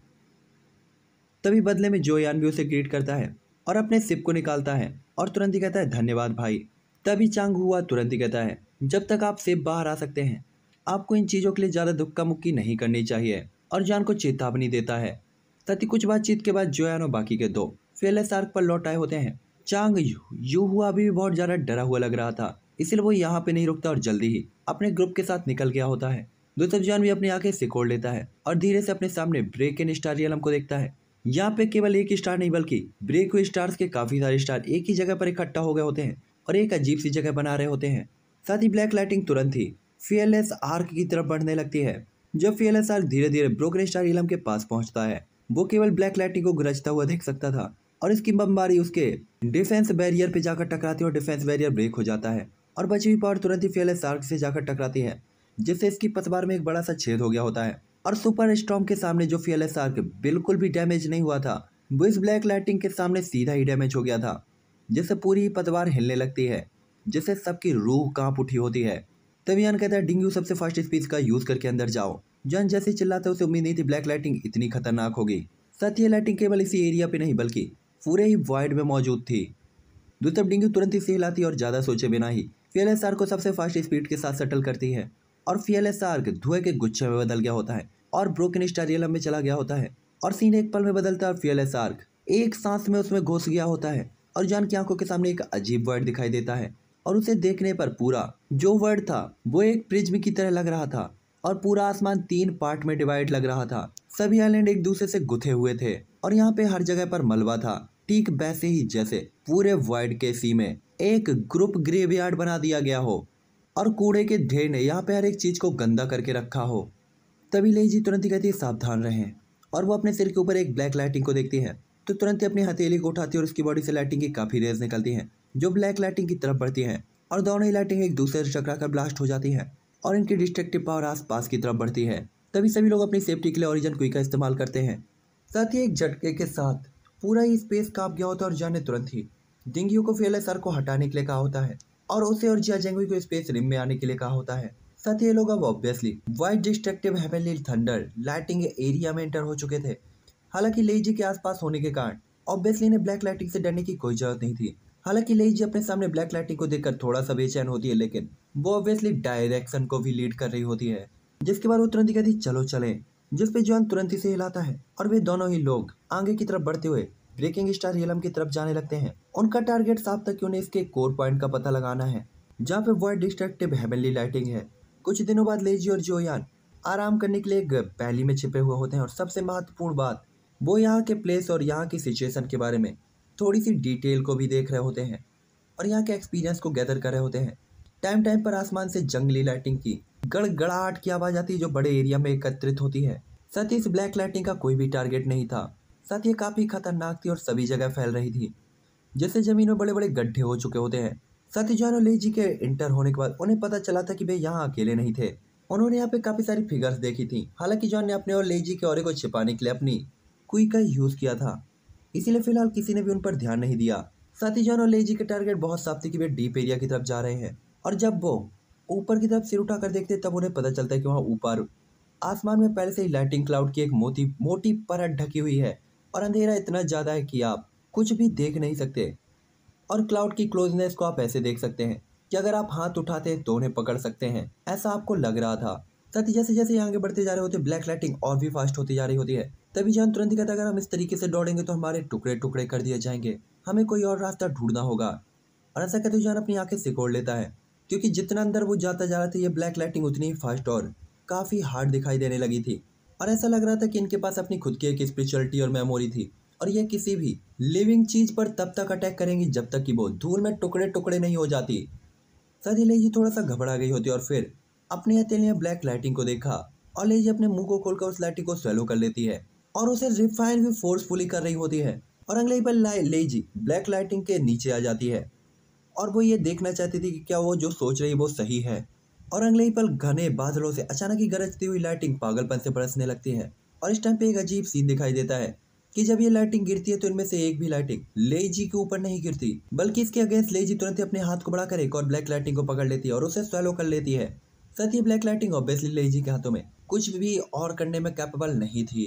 Speaker 1: तभी बदले में जोयान भी उसे ग्रीट करता है और अपने सिप को निकालता है। और तुरंत ही कहता है, धन्यवाद भाई। तभी चांग हुआ, तुरंत ही कहता है, जब तक आप सिप बाहर आ सकते हैं, आपको इन चीज़ों के लिए ज़्यादा दुक्का मुक्की नहीं करनी चाहिए और जान को चेतावनी देता है। तथी कुछ बातचीत के बाद जोयान और बाकी के दो फेले सार्क पर लौट आए होते हैं। चांग यू हुआ अभी भी बहुत ज़्यादा डरा हुआ लग रहा था, इसलिए वो यहाँ पे नहीं रुकता और जल्दी ही अपने ग्रुप के साथ निकल गया होता है। दोस्तों जान भी अपनी आँखें सिकोड़ लेता है और धीरे से अपने सामने ब्रेक इन स्टारियलम को देखता है। यहाँ पे केवल एक स्टार नहीं, बल्कि ब्रेक हुए स्टार्स के काफ़ी सारे स्टार एक ही जगह पर इकट्ठा हो गए होते हैं और एक अजीब सी जगह बना रहे होते हैं। साथ ही ब्लैक लाइटिंग तुरंत ही फीएलएस आर्क की तरफ़ बढ़ने लगती है। जब फीएलएस आर्क धीरे धीरे ब्रोकन स्टार इलम के पास पहुँचता है, वो केवल ब्लैक लाइटिंग को गरजता हुआ देख सकता था और इसकी बमबारी उसके डिफेंस बैरियर पे जाकर टकराती है और डिफेंस बैरियर ब्रेक हो जाता है और बची हुई पावर तुरंत ही फीएलएस आर्क से जाकर टकराती है, जिससे इसकी पतवार में एक बड़ा सा छेद हो गया होता है। और सुपर स्टॉम के सामने जो फीएलएस आर्क बिल्कुल भी डैमेज नहीं हुआ था, वो इस ब्लैक लाइटिंग के सामने सीधा ही डैमेज हो गया था, जिससे पूरी पतवार हिलने लगती है, जिससे सबकी रूह काँप उठी होती है। तभी कहता है, डिंगू सबसे फास्ट स्पीड का यूज़ करके अंदर जाओ। जॉन जैसे चिल्लाता उसे उम्मीद नहीं थी ब्लैक लाइटिंग इतनी खतरनाक होगी। साथ ही लाइटिंग केवल इसी एरिया पे नहीं, बल्कि पूरे ही वाइड में मौजूद थी। दूसरी डिंगी तुरंत ही हिलाती और ज़्यादा सोचे बिना ही फीएलएसआर को सबसे फास्ट स्पीड के साथ सेटल करती है। और फीएलएसआर धुएँ के गुच्छे में बदल गया होता है और ब्रोकन स्टारियलम में चला गया होता है और सीन एक पल में बदलता है फीएलएसआर एक सांस में उसमें घुस गया होता है और जान की आँखों के सामने एक अजीब वर्ड दिखाई देता है और उसे देखने पर पूरा जो वर्ड था, वो एक प्रिज्म की तरह लग रहा था और पूरा आसमान तीन पार्ट में डिवाइड लग रहा था। सभी आइलैंड एक दूसरे से गुथे हुए थे और यहाँ पे हर जगह पर मलबा था। ठीक वैसे ही जैसे पूरे वाइड के सी में एक ग्रुप ग्रेवयार्ड बना दिया गया हो। और कूड़े के ढेर ने यहाँ पे हर एक चीज़ को गंदा करके रखा हो। तभी लेजी तुरंत ही कहती है, सावधान रहें। और वो अपने सिर के ऊपर एक ब्लैक लाइटिंग को देखती है। तो तुरंत ही अपनी हथेली को उठाती है और उसकी बॉडी से लाइटिंग की काफ़ी रेज निकलती हैं, जो ब्लैक लाइटिंग की तरफ़ बढ़ती हैं। और दोनों ही लाइटिंग एक दूसरे से टकरा कर ब्लास्ट हो जाती है और इनकी डिस्ट्रक्टिव पावर आस पास की तरफ़ बढ़ती है। तभी सभी लोग अपनी सेफ्टी के लिए ओरिजन क्विक का इस्तेमाल करते हैं। साथ ही एक झटके के साथ पूरा ही स्पेस काँप गया होता है और जान तुरंत ही डिंगियो को फेले सर को हटाने के लिए कहा होता है। और उसे और जिया जेंगुई को स्पेस रिम में आने के लिए कहा होता है। साथ ही लोग, अब obviously white destructive heavenly thunder lighting area में एंटर हो चुके थे। हालाँकि लेजी के आसपास होने के कारण ऑब्वियसली इन्हें ब्लैक लाइटिंग से डरने की कोई ज़रूरत नहीं थी। हालाँकि लेजी अपने सामने ब्लैक लाइटिंग को देखकर थोड़ा सा बेचैन होती है, लेकिन वो ऑब्वियसली डायरेक्शन को भी लीड कर रही होती है, जिसके बाद वो तुरंत ही कहती, चलो चले। जिसपे जॉन तुरंत ही से हिलाता है, और वे दोनों ही लोग आगे की तरफ़ बढ़ते हुए ब्रेकिंग स्टार रियलम की तरफ़ जाने लगते हैं। उनका टारगेट साफ़ तक उन्हें इसके कोर पॉइंट का पता लगाना है। जहाँ पे वाइट डिस्ट्रक्टिव हेवनली लाइटिंग है। कुछ दिनों बाद लेजी और जोयान आराम करने के लिए पहली में छिपे हुए होते हैं और सबसे महत्वपूर्ण बात, वो यहाँ के प्लेस और यहाँ की सिचुएशन के बारे में थोड़ी सी डिटेल को भी देख रहे होते हैं और यहाँ के एक्सपीरियंस को गैदर कर रहे होते हैं। टाइम टाइम पर आसमान से जंगली लाइटिंग की, गड़गड़ाहट की आवाज़ आती है जो बड़े एरिया में एकत्रित होती है। साथ ही इस ब्लैक लाइटिंग का कोई भी टारगेट नहीं था। साथ ये काफ़ी खतरनाक थी और सभी जगह फैल रही थी। जैसे ज़मीन में बड़े बड़े गड्ढे हो चुके होते हैं। साथ ही जानो जी के इंटर होने के बाद उन्हें पता चला था कि वे यहाँ अकेले नहीं थे। उन्होंने यहाँ पे काफ़ी सारी फिगर्स देखी थी। हालाँकि जॉन ने अपने और लेजी के और को छिपाने के लिए अपनी कुई का यूज़ किया था। इसीलिए फ़िलहाल किसी ने भी उन पर ध्यान नहीं दिया। साथ ही जॉन और लेजी के टारगेट बहुत साफ़ थे कि वे डीप एरिया की तरफ़ जा रहे हैं। और जब वो ऊपर की तरफ़ सिर उठाकर देखते तब उन्हें पता चलता है कि वहाँ ऊपर आसमान में पहले से ही लाइटिंग क्लाउड की एक मोटी मोटी परत ढकी हुई है। और अंधेरा इतना ज़्यादा है कि आप कुछ भी देख नहीं सकते। और क्लाउड की क्लोजनेस को आप ऐसे देख सकते हैं कि अगर आप हाथ उठाते हैं तो उन्हें पकड़ सकते हैं। ऐसा आपको लग रहा था। साथ ही जैसे जैसे आगे बढ़ते जा रहे होते ब्लैक लाइटिंग और भी फास्ट होती जा रही होती है। तभी जान तुरंत कहता अगर हम इस तरीके से दौड़ेंगे तो हमारे टुकड़े टुकड़े कर दिए जाएँगे। हमें कोई और रास्ता ढूंढना होगा। और ऐसा कहते जान अपनी आँखें सिकोड़ लेता है, क्योंकि जितना अंदर वो जाता जा रहा था, ये ब्लैक लाइटिंग उतनी फास्ट और काफ़ी हार्ड दिखाई देने लगी थी। और ऐसा लग रहा था कि इनके पास अपनी खुद की एक स्पिरिचुअलिटी और मेमोरी थी। और ये किसी भी लिविंग चीज़ पर तब तक अटैक करेंगी जब तक कि वो धूल में टुकड़े टुकड़े नहीं हो जाती। सदी लेजी थोड़ा सा घबरा गई होती और फिर अपने हथेली ने ब्लैक लाइटिंग को देखा और लेजी अपने मुँह को खोलकर उस लाइटिंग को स्वेलो कर लेती है और उसे रिफाइन भी फोर्सफुली कर रही होती है। और अगले ही पर लेजी ब्लैक लाइटिंग के नीचे आ जाती है। और वो ये देखना चाहती थी कि क्या वो जो सोच रही वो सही है। और अगले ही पल घने बादलों से अचानक ही गरजती हुई लाइटिंग पागलपन से बरसने लगती है और इस टाइम पे एक अजीब सीन दिखाई देता है कि जब ये लाइटिंग गिरती है तो इनमें से एक भी लाइटिंग लेजी के ऊपर नहीं गिरती, बल्कि इसके अगेंस्ट लेजी तुरंत ही अपने हाथ को बढ़ाकर एक और ब्लैक लाइटिंग को पकड़ लेती है और उसे स्वेलो कर लेती है। साथ ही ब्लैक लाइटिंग ऑब्वियसली लेजी के हाथों में कुछ भी और करने में कैपेबल नहीं थी।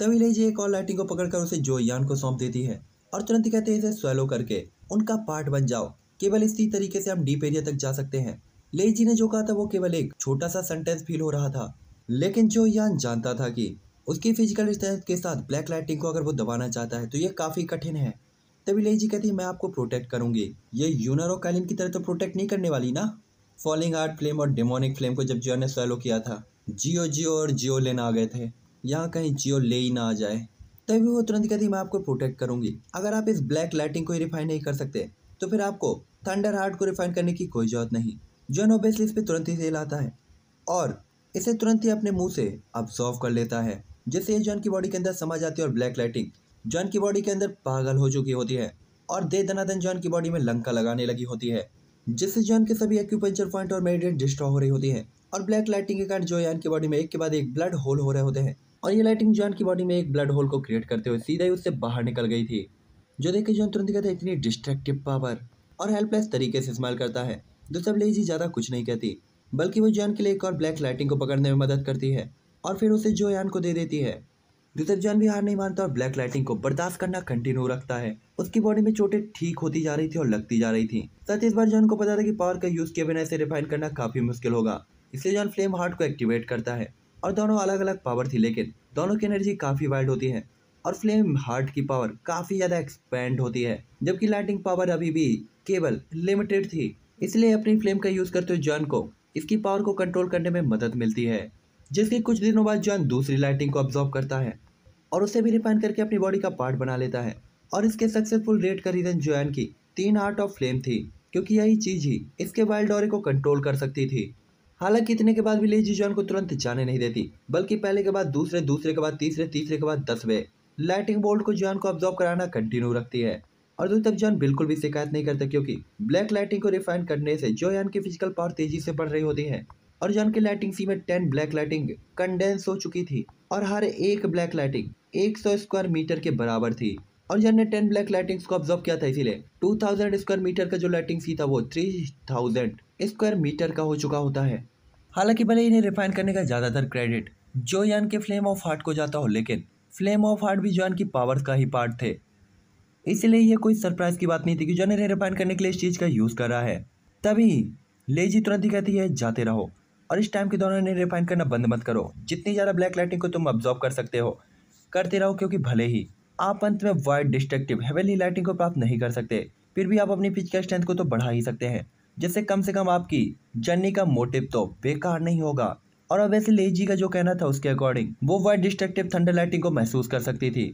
Speaker 1: तभी लेजी एक और लाइटिंग को पकड़कर उसे जो यान को सौंप देती है और तुरंत ही कहते हैं इसे स्वेलो करके, उनका पार्ट बन जाओ। केवल इसी तरीके से हम डीप एरिया तक जा सकते हैं। लेजी ने जो कहा था वो केवल एक छोटा सा सेंटेंस फील हो रहा था। लेकिन जो यान जानता था कि उसकी फ़िज़िकल स्ट्रेंथ के साथ ब्लैक लाइटिंग को अगर वो दबाना चाहता है तो ये काफ़ी कठिन है। तभी लेजी कहती मैं आपको प्रोटेक्ट करूँगी। ये यूनर और कैलिन की तरह तो प्रोटेक्ट नहीं करने वाली ना? फॉलिंग आर्ट फ्लेम और डेमोनिक फ्लेम को जब जियो ने सॉलो किया था, जियो जियो और जियो लेना आ गए थे। यहाँ कहीं जियो ले ही ना आ जाए। तभी वो तुरंत कहती मैं आपको प्रोटेक्ट करूँगी। अगर आप इस ब्लैक लाइटिंग को रिफाइन नहीं कर सकते तो फिर आपको थंडर हार्ट को रिफाइन करने की कोई ज़रूरत नहीं। जॉन ओबियसली इस पर तुरंत ही सेल आता है। और इसे तुरंत ही अपने मुँह से अब्सॉर्व कर लेता है, जिससे ये जॉन की बॉडी के अंदर समा जाती है और ब्लैक लाइटिंग जॉन की बॉडी के अंदर पागल हो चुकी होती है और दे दनादन जॉन की बॉडी में लंका लगाने लगी होती है, जिससे जॉन के सभी एक्यूपंचर पॉइंट और मेडिटेट डिस्ट्रॉ हो रही होती है और ब्लैक लाइटिंग के कारण जो यान की बॉडी में एक के बाद एक ब्लड होल हो रहे होते हैं। और ये लाइटिंग जॉन की बॉडी में एक ब्लड होल को क्रिएट करते हुए सीधा ही उससे बाहर निकल गई थी, जो देख के जॉन तुरंत कहता है, इतनी डिस्ट्रक्टिव पावर और हेल्पलेस तरीके से इस्तेमाल करता है। जो सब लेजी ज़्यादा कुछ नहीं कहती, बल्कि वो जॉन के लिए एक और ब्लैक लाइटिंग को पकड़ने में मदद करती है, और फिर उसे जोयान को दे देती है। जॉन भी हार नहीं मानता और ब्लैक लाइटिंग को बर्दाश्त करना कंटिन्यू रखता है। उसकी बॉडी में चोटें ठीक होती जा रही थी और लगती जा रही थी। साथ इस बार जॉन को पता था कि पावर का यूज़ किए बिना इसे रिफाइन करना काफ़ी मुश्किल होगा। इसलिए जॉन फ्लेम हार्ट को एक्टिवेट करता है, और दोनों अलग अलग पावर थी, लेकिन दोनों की एनर्जी काफ़ी वाइड होती है, और फ्लेम हार्ट की पावर काफ़ी ज़्यादा एक्सपेंड होती है, जबकि लाइटिंग पावर अभी भी केवल लिमिटेड थी। इसलिए अपनी फ्लेम का यूज़ करते हुए जॉन को, इसकी पावर को कंट्रोल करने में मदद मिलती है, जिसके कुछ दिनों बाद जॉन दूसरी लाइटिंग को ऑब्जॉर्व करता है और उसे भी रिफाइन करके अपनी बॉडी का पार्ट बना लेता है। और इसके सक्सेसफुल रेट का रीजन जॉन की तीन आर्ट ऑफ़ फ्लेम थी, क्योंकि यही चीज़ ही इसके वाइल्ड डोरे को कंट्रोल कर सकती थी। हालाँकि इतने के बाद भी लेजी जॉन को तुरंत जाने नहीं देती, बल्कि पहले के बाद दूसरे दूसरे के बाद तीसरे तीसरे के बाद दसवें। लाइटिंग बोल्ट को जॉन को ऑब्जॉर्व कराना कंटिन्यू रखती है। और दूसरी तब जॉन बिल्कुल भी शिकायत नहीं करता क्योंकि ब्लैक लाइटिंग को रिफाइन करने से जोयान की फ़िज़िकल पावर तेज़ी से बढ़ रही होती है। और जॉन की लाइटिंग सी में टेन ब्लैक लाइटिंग कंडेंस हो चुकी थी और हर एक ब्लैक लाइटिंग 100 स्क्वायर मीटर के बराबर थी। और जॉन ने टेन ब्लैक लाइटिंग्स को ऑब्ज़र्व किया था, इसीलिए 2000 स्क्वायर मीटर का जो लाइटिंग सी था वो 3000 स्क्वायर मीटर का हो चुका होता है। हालाँकि भले इन्हें रिफाइन करने का ज़्यादातर क्रेडिट जो यान के फ्लेम ऑफ़ हार्ट को जाता हो, लेकिन फ्लेम ऑफ़ हार्ट भी जॉन की पावर्स का ही पार्ट थे। इसलिए यह कोई सरप्राइज़ की बात नहीं थी कि जॉन रिफाइन करने के लिए इस चीज़ का यूज़ कर रहा है। तभी लेजी तुरंत ही कहती है, जाते रहो और इस टाइम के दौरान इन्हें रिफाइन करना बंद मत करो। जितनी ज़्यादा ब्लैक लाइटिंग को तुम ऑब्जॉर्व कर सकते हो, करते रहो क्योंकि भले ही आप अंत में वाइट डिस्ट्रक्टिव हेवेली लाइटिंग को प्राप्त नहीं कर सकते, फिर भी आप अपनी फ़िज़िकल स्ट्रेंथ को तो बढ़ा ही सकते हैं। जिससे कम से कम आपकी जर्नी का मोटिव तो बेकार नहीं होगा। और अब वैसे लेजी का जो कहना था उसके अकॉर्डिंग वो वाइट डिस्ट्रक्टिव थंडर लाइटिंग को महसूस कर सकती थी।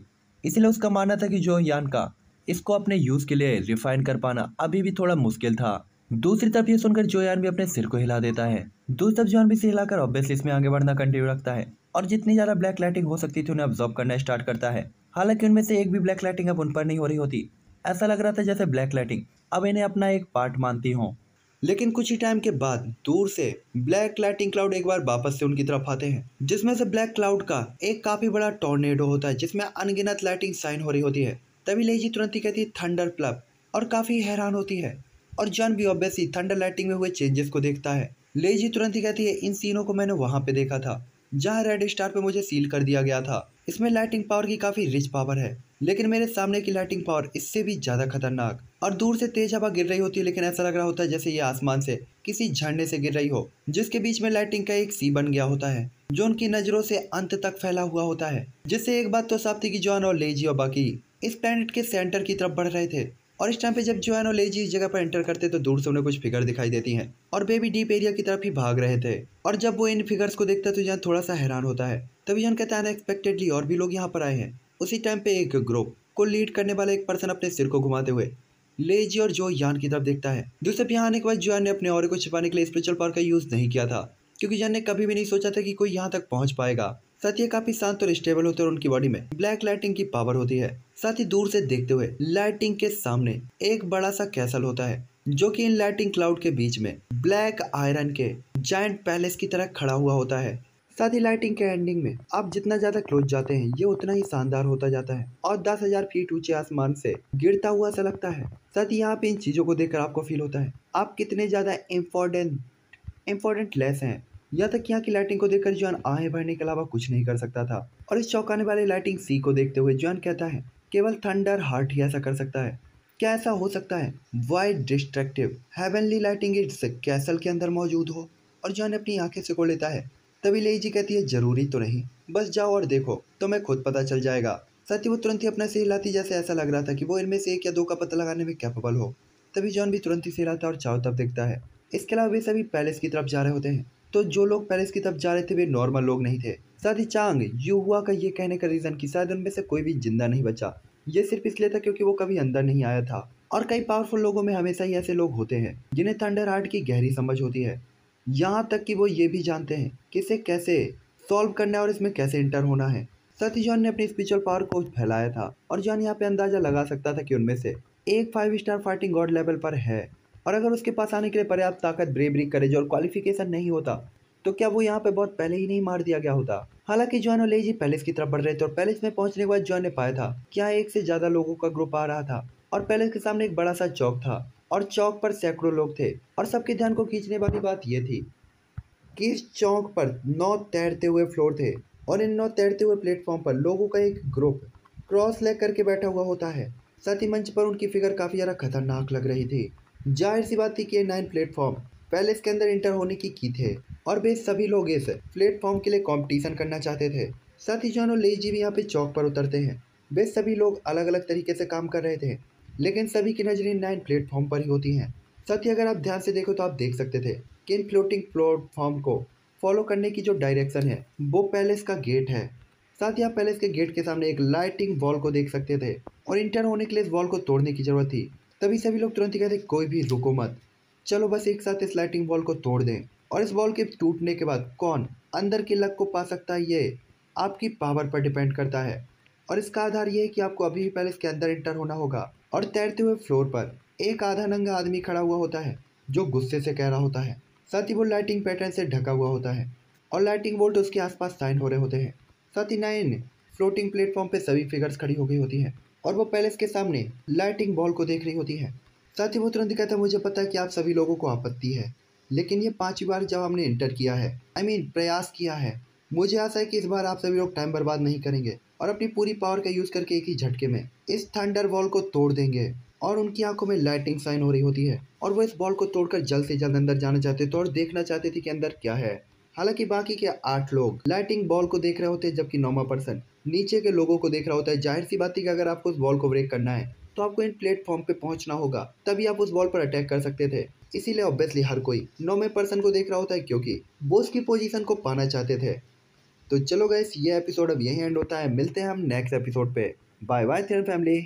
Speaker 1: इसलिए उसका मानना था कि जो यान का इसको अपने यूज़ के लिए रिफाइन कर पाना अभी भी थोड़ा मुश्किल था। दूसरी तरफ़ ये सुनकर जोयान भी अपने सिर को हिला देता है। दूसरी तरफ़ जोयान भी सिर हिलाकर ऑब्वियसली इसमें आगे बढ़ना कंटिन्यू रखता है। और जितनी ज़्यादा ब्लैक लाइटिंग हो सकती थी, उन्हें ऑब्जॉर्व करना स्टार्ट करता है। हालाँकि उनमें से एक भी ब्लैक लाइटिंग अब उन पर नहीं हो रही होती। ऐसा लग रहा था जैसे ब्लैक लाइटिंग अब इन्हें अपना एक पार्ट मानती हो। लेकिन कुछ ही टाइम के बाद दूर से ब्लैक लाइटिंग क्लाउड एक बार वापस से उनकी तरफ़ आते हैं। जिसमें से ब्लैक क्लाउड का एक काफ़ी बड़ा टोर्नेडो होता है, जिसमें अनगिनत लाइटिंग साइन हो रही होती है। तभी लेजी तुरंत ही कहती है थंडर प्लब और काफ़ी हैरान होती है। और जॉन भी ऑब्वियसली थंडर लाइटिंग में हुए चेंजेस को देखता है। लेजी तुरंत ही कहती है, इन सीनों को मैंने वहाँ पे देखा था, जहाँ रेड स्टार पे मुझे सील कर दिया गया था। इसमें लाइटिंग पावर की काफ़ी रिच पावर है, लेकिन मेरे सामने की लाइटिंग पावर इससे भी ज़्यादा खतरनाक। और दूर से तेज हवा गिर रही होती है, लेकिन ऐसा लग रहा होता है जैसे ये आसमान से किसी झरने से गिर रही हो, जिसके बीच में लाइटिंग का एक सी बन गया होता है, जो उनकी नज़रों से अंत तक फैला हुआ होता है। जिससे एक बात तो साफ़ थी कि जॉन और लेजी और बाकी इस प्लेनेट के सेंटर की तरफ़ बढ़ रहे थे। और इस टाइम पे जब जोन और लेजी इस जगह पर एंटर करते तो दूर से उन्हें कुछ फिगर दिखाई देती हैं। और बेबी डीप एरिया की तरफ़ ही भाग रहे थे। और जब वो इन फिगर्स को देखता तो जहाँ थोड़ा सा हैरान होता है। तभी जन कहता है अनएक्सपेक्टेडली और भी लोग यहाँ पर आए हैं। उसी टाइम पे एक ग्रुप को लीड करने वाला एक पर्सन अपने सिर को घुमाते हुए लेजी और जो यान की तरफ़ देखता है। दूसरे यहाँ आने के बाद जोयान ने अपने और को छिपाने के लिए स्पिरिचुअल पावर का यूज़ नहीं किया था, क्योंकि जन ने कभी भी नहीं सोचा था कि कोई यहाँ तक पहुँच पाएगा। साथ ही काफ़ी शांत और स्टेबल होते हैं और उनकी बॉडी में ब्लैक लाइटिंग की पावर होती है। साथ ही दूर से देखते हुए लाइटिंग के सामने एक बड़ा सा कैसल होता है, जो कि इन लाइटिंग क्लाउड के बीच में ब्लैक आयरन के जायंट पैलेस की तरह खड़ा हुआ होता है। साथ ही लाइटिंग के एंडिंग में आप जितना ज़्यादा क्लोज जाते हैं, ये उतना ही शानदार होता जाता है और दस हज़ार फीट ऊँचे आसमान से गिरता हुआ सा लगता है। साथ ही यहाँ पे इन चीज़ों को देखकर आपको फील होता है। आप कितने ज़्यादा इम्पोर्टेंट इम्पोर्टेंट लेस हैं। यहाँ तक यहाँ की लाइटिंग को देखकर जॉन आहें भरने के अलावा कुछ नहीं कर सकता था। और इस चौंकाने वाले लाइटिंग सी को देखते हुए जॉन कहता है, केवल थंडर हार्ट ही ऐसा कर सकता है। क्या ऐसा हो सकता है? White destructive heavenly lighting its castle के अंदर मौजूद हो। और जॉन अपनी आँखें सिको लेता है। तभी लेजी कहती है, ज़रूरी तो नहीं। बस जाओ और देखो तो मैं खुद पता चल जाएगा। सत्य वो तुरंत ही अपना सिर हिलाती जैसे ऐसा लग रहा था कि वो इनमें से एक या दो का पता लगाने में कैपेबल हो। तभी जॉन भी तुरंत ही सिर हिलाता और चारों तरफ़ देखता है। इसके अलावा वे सभी पैलेस की तरफ़ जा रहे होते हैं। तो जो लोग पैलेस की तरफ़ जा रहे थे, वे नॉर्मल लोग नहीं थे। साथ ही चांग, यू हुआ का ये कहने का रीज़न कि शायद उनमें से कोई भी ज़िंदा नहीं बचा। ये सिर्फ़ इसलिए था क्योंकि वो कभी अंदर नहीं आया था। और कई पावरफुल लोगों में हमेशा ही ऐसे लोग होते हैं, जिन्हें थंडर हार्ट की गहरी समझ होती है। यहाँ तक कि वो ये भी जानते हैं कि इसे कैसे सॉल्व करना है और इसमें कैसे इंटर होना है। सती जॉन ने अपनी स्पिरिचुअल पावर को फैलाया था और जॉन यहाँ पे अंदाज़ा लगा सकता था कि उनमें से एक five star fighting god level पर है। और अगर उसके पास आने के लिए पर्याप्त ताकत ब्रेवरी करेज और क्वालिफिकेशन नहीं होता तो क्या वो यहाँ पे बहुत पहले ही नहीं मार दिया गया होता? हालाँकि जॉन और लेजी पैलेस की तरफ़ बढ़ रहे थे और पैलेस में पहुँचने के बाद जॉन ने पाया था, क्या एक से ज़्यादा लोगों का ग्रुप आ रहा था और पैलेस के सामने एक बड़ा सा चौक था और चौक पर सैकड़ों लोग थे और सबके ध्यान को खींचने वाली बात यह थी कि इस चौक पर नौ तैरते हुए फ्लोर थे और इन नौ तैरते हुए प्लेटफॉर्म पर लोगों का एक ग्रुप क्रॉस लेग करके बैठा हुआ होता है। साथ ही मंच पर उनकी फिगर काफ़ी ज़्यादा खतरनाक लग रही थी। ज़ाहिर सी बात थी कि ये नाइन प्लेटफॉर्म पैलेस के अंदर इंटर होने की की थे और वे सभी लोग इस प्लेटफॉर्म के लिए कंपटीशन करना चाहते थे। साथ ही जानो ले जी भी यहाँ पे चौक पर उतरते हैं। वे सभी लोग अलग अलग तरीके से काम कर रहे थे, लेकिन सभी की नज़रें नाइन प्लेटफॉर्म पर ही होती हैं। साथ ही अगर आप ध्यान से देखो तो आप देख सकते थे कि इन फ्लोटिंग प्लेटफॉर्म को फॉलो करने की जो डायरेक्शन है, वो पैलेस का गेट है। साथ ही आप पैलेस के गेट के सामने एक लाइटिंग वॉल को देख सकते थे और इंटर होने के लिए इस वॉल को तोड़ने की ज़रूरत थी। तभी सभी लोग तुरंत ही कहते, कोई भी, रुको मत। चलो बस एक साथ इस लाइटिंग बॉल को तोड़ दें। और इस वॉल के टूटने के बाद कौन अंदर के लक को पा सकता है ये आपकी पावर पर डिपेंड करता है। और इसका आधार ये है कि आपको अभी भी पहले इसके अंदर इंटर होना होगा। और तैरते हुए फ्लोर पर एक आधा नंगा आदमी खड़ा हुआ होता है, जो गुस्से से कह रहा होता है। साथ ही वो लाइटिंग पैटर्न से ढका हुआ होता है। और लाइटिंग वोल्ट उसके आसपास साइन हो रहे होते हैं। साथ ही नाइन फ्लोटिंग प्लेटफॉर्म पे सभी फिगर्स खड़ी हो गई होती हैं। और वो पैलेस के सामने लाइटिंग बॉल को देख रही होती है। साथ ही वो तुरंत कहता है मुझे पता है कि आप सभी लोगों को आपत्ति है लेकिन ये पांचवी बार जब हमने इंटर किया है आई I मीन mean, प्रयास किया है मुझे आशा है कि इस बार आप सभी लोग टाइम बर्बाद नहीं करेंगे और अपनी पूरी पावर का यूज़ करके एक ही झटके में इस थंडर बॉल को तोड़ देंगे और उनकी आँखों में लाइटिंग साइन हो रही होती है और वो इस बॉल को तोड़कर जल्द से जल्द अंदर जाना चाहते थे और देखना चाहते थे कि अंदर क्या है। हालाँकि बाकी के आठ लोग लाइटिंग बॉल को देख रहे होते हैं, जबकि नौवा पर्सन नीचे के लोगों को देख रहा होता है। ज़ाहिर सी बात है कि अगर आपको उस बॉल को ब्रेक करना है तो आपको इन प्लेटफॉर्म पे पहुँचना होगा, तभी आप उस बॉल पर अटैक कर सकते थे। इसीलिए ऑब्वियसली हर कोई नौवे पर्सन को देख रहा होता है, क्योंकि वो उसकी पोजीशन को पाना चाहते थे। तो चलो गैस ये एपिसोड अब यही एंड होता है। मिलते हैं हम नेक्स्ट एपिसोड पे। Bye bye family